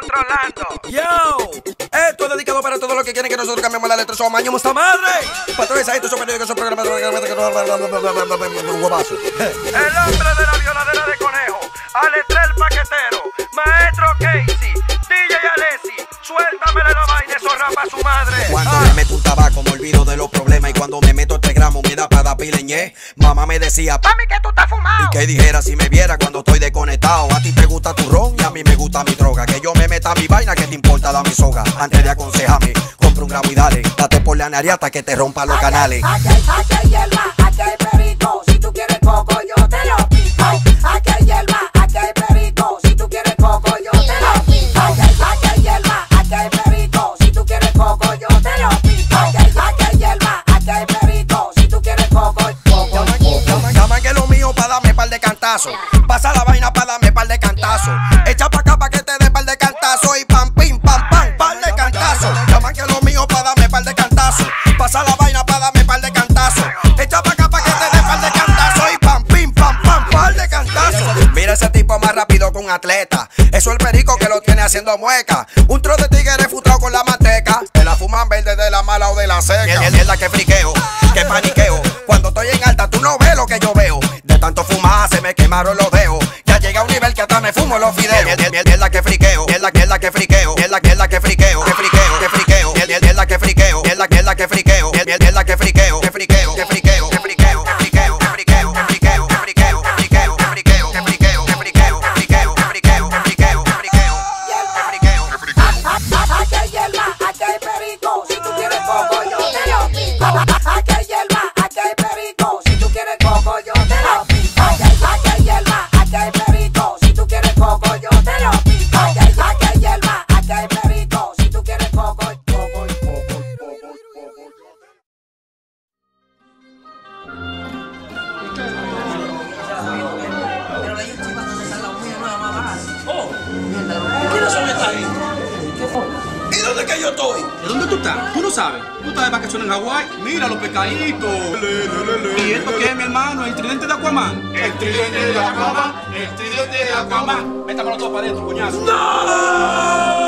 Controlando. Yo, esto es dedicado para todos los que quieren que nosotros cambiemos la letra. Somos maño, esta madre. Para todos estos son periódicos, son programas. El hombre de la violadera de conejo. Alestrel Paquetero. Maestro Casey. DJ Alessi. Suéltamele la vaina, eso rapa a su madre. Cuando Ah. me meto un tabaco me olvido de los problemas y cuando me meto tres gramos me da para dar pileñé. Mamá me decía, Mami, que tú estás fumado. y que dijera si me viera cuando estoy desconectado. A ti te gusta tu ron mí me gusta mi droga. Que yo me meta mi vaina, que te importa da mi soga. Antes de aconsejarme, compra un gramo y dale. Date por la nariz hasta que te rompa los canales. Aquí hay, aquí hay hierba, aquí hay perico. Si tú quieres coco, yo te lo pico. Aquí hay hierba, aquí hay perico. Si tú quieres coco, yo te lo pico. Aquí hay, aquí hay hierba, aquí hay perico. Si tú quieres coco, yo te lo pico. Aquí hay, aquí hay hierba, aquí hay perico. Si tú quieres coco, coco, Llaman, llaman que lo mío pa' darme par de cantazos. Pasa la vaina pa' darme Echa pa' acá pa' que te dé par de cantazos. Y pam, pim, pam, pam, par de cantazos. Llaman que lo mío pa' darme par de cantazos. Pasa la vaina pa' darme par de cantazos. Echa pa' acá pa' que te dé par de cantazos. Y pam, pim, pam, pam, par de cantazos. Mira ese tipo más rápido que un atleta. Eso es el perico que lo tiene haciendo mueca. Un tro de tigre frustrado con la manteca. Te la fuman verde de la mala o de la seca. Mierda, mierda que friqueo, que paniqueo. Cuando estoy en alta, tú no ves lo que yo veo. De tanto fumar se me quemaron los Mierda, que friqueo, mierda, mierda que friqueo, mierda, mierda que friqueo, que friqueo, que friqueo, mierda, que friqueo, mierda, mierda que friqueo, mierda, mierda que friqueo, que friqueo, que friqueo, que friqueo, que friqueo, que friqueo, que friqueo, que friqueo, que friqueo, que friqueo, que friqueo, que friqueo, que friqueo, que friqueo, que friqueo, que friqueo, que friqueo. Aquí hay hierba, aquí hay perico. Si tú quieres coco, yo te lo pico. ¿Y dónde que yo estoy? ¿De dónde tú estás? Tú no sabes. Tú estás de vacaciones en Hawái. Mira los pescaditos. ¿Y esto qué es, mi hermano? ¿El tridente de Aquaman? El tridente de Aquaman. El tridente de Aquaman. Métamelo todo para adentro, coñazo. ¡No!